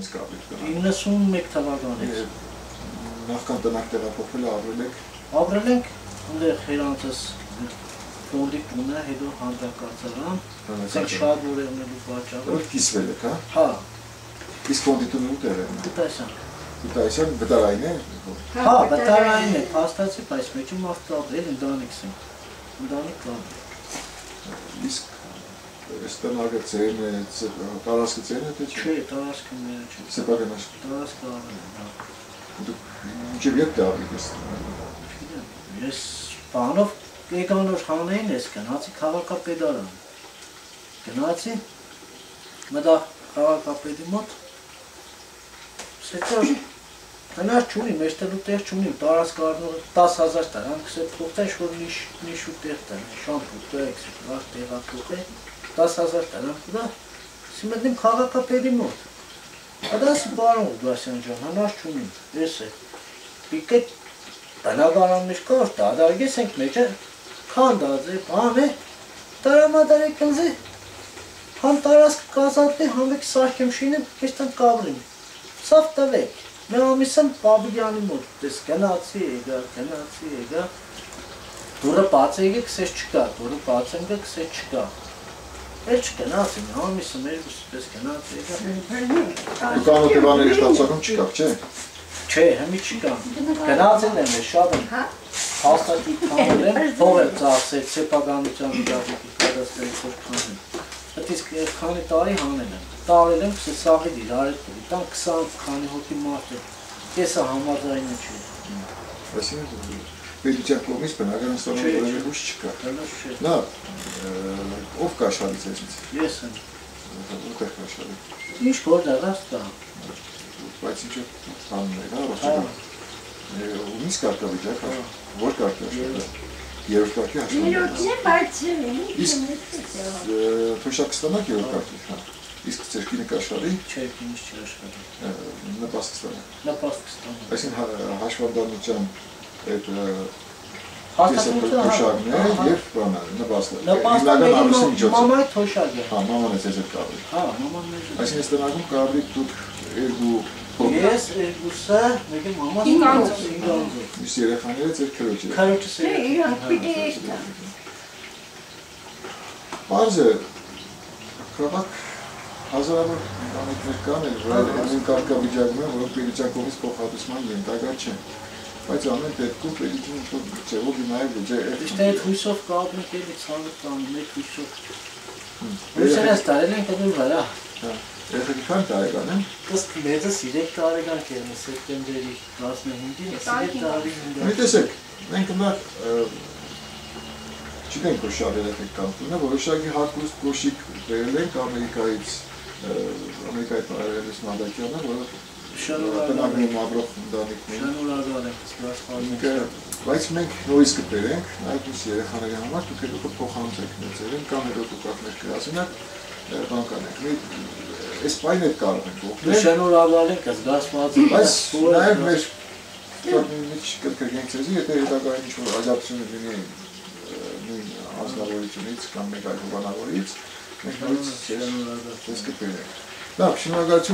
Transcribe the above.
թվականից կապիտ կան։ 91 թվականից։ Նախքան տնակ տեղափոխվել ապրել եք Ապրել ենք այնտեղ հերանցս ֆոնդի տունը, հետո հանրակացարան, ասենք շատ ուրեմնելու պատճառով։ որ կիսվել եք, հա։ Հա, Իսկ ֆոնդիտունը ուտեր է։ դիտասան։ Դիտայսան վտարային է։ Հա, բտարային է, փաստացի, բայց մեջը մարդ ապրել ընտանիքս են։ Ընտանիք կա։ Իսկ ստանագը ծերն է, տարածքը ծերն է թե չէ։ Չէ, տարածքը մեր չէ։ Տարածքը առել է, հա։ Դուք ինչև ետ դավիք ես։ Ես բանով եկանոր հանեին ես գնացի քաղաքապետարան։ Գնացի մտա քաղաքապետի մոտ։ Սեցոր հնար չունի, մեր տելու տեղ չունի, տարածք առնող 10000 տարան, քսե փոխտա ինչ-որ նիշ նիշու տեղ տան, շամպու տեքս, վար տեղափոխե 10000 տարան, դա սիմետնիմ քաղաքապետի մոտ։ Ադաս բարոն Ուգասյան ջան, հնար չունի, ես է։ Պիկե բնակարաններ կար, դադարգես ենք մեջը, քանդած է, բան է, տարամադար է կնզի, համ տարածք կազատվի, համ եք սարքեմ շինեմ, կեստան կավրին, սավ տվեք, մեր ամիսն Պաբիլյանի մոտ, տես գնացի եկա, գնացի եկա, դուրը բաց եկե, քսես չկա, դուրը բաց ընկա, քսես չկա, էլ չգնացի, մի ամիսը մեր պես գնացի եկա, Դուք անօթևաների շտացակում չկաք, չէ։ չէ, հմի չկա, գնացել եմ, ես շատ եմ, հաստատի քանել եմ, փող եմ ծախսել սեփականության վիճակի կադաստրի փող քանել։ Այդ իսկ քանի տարի հանել եմ։ Տարել եմ սաղի դիր արել դի, տան 20 քանի հոգի մարդ է։ Կեսը համաձայնը չի։ Այսինքն պետության կողմից բնական ստանալու որևէ ուժ չկա։ Նա ով կաշխատի ցեզից։ Ես եմ։ Որտեղ կաշխատի։ Ինչ որ դեռ կա։ Բայց ինչ բանն է, հա, ռոստական։ Ումից կարգավիճակ, հա, որ կարգավիճակ։ Երրորդ կարգի հաշվարկը։ Երրորդն է, բայց Իսկ թոշակ ստանաք երրորդ կարգի, հա։ Իսկ ձեր կինը կաշխատի, Չէ, ինչ չի աշխատի։ նպաստ ստանա։ Նպաստ կստանա։ Այսինքն հաշվանդամության այդ Հաստատությունը թոշակն է եւ բանը մեր միջոցը։ մամայի թոշակ է։ Հա, մաման է ձեզ հետ կապի։ Հա, մաման մեր։ Այսինքն ստանալու կապի դուք երկու Ես երկուսը, մեկը մաման Ինձ անձը։ ինձ Մյուս երեխաները ձեր քրոջ է։ Քարոջս Չէ, իրանք պիտի էստան։ Բարձը քաղաք հազարավոր ընտանիքներ կան, որ այն կարգավիճակում են, որոնք կողմից փոխհատուցման ենթակա չեն։ Բայց ամեն դեպքում պետությունը ինչ-որ ձևով նայել է ձեր Իսկ այդ հույսով կապնիկ էլի ցավը տան, մեկ հույսով։ Հույսերս տարել են կդուր վրա։ Երեխեքի քան տարեկան են։ Ըստ մեծը 3 տարեկան կերն է սեպտեմբերի 15-ին, 3 տարի Մի տեսեք, մենք հիմա չգիտենք որ շատ երեխեք կան տունը, որոշակի հակուստ կոշիկ բերել ենք Ամերիկայից, Ամերիկայի տարերից Մադակյանը, որը Շնորհակալ տնագրում ապրող ընտանիքն է։ Շնորհակալ եմ, սպասարկում Ինքը, Բայց մենք նորից կբերենք, այդ ուսի երեխաների համար դուք հետո կփոխանցեք մեծերին կամ հետո դուք ակներ կրասենակ բան կանենք։ Մի այս պայն էլ կարող ենք օգնել, շնորհակալ ենք զգացված։ բայց նաև մեր շատ մի քիչ կրկնենք ձեզ, եթե հետագայում ինչ-որ աջակցություն լինի նույն անձնավորությունից կամ մեկ այլ հովանավորից, մենք նորից ձեզ կբերենք։ Լավ, շնորհակալություն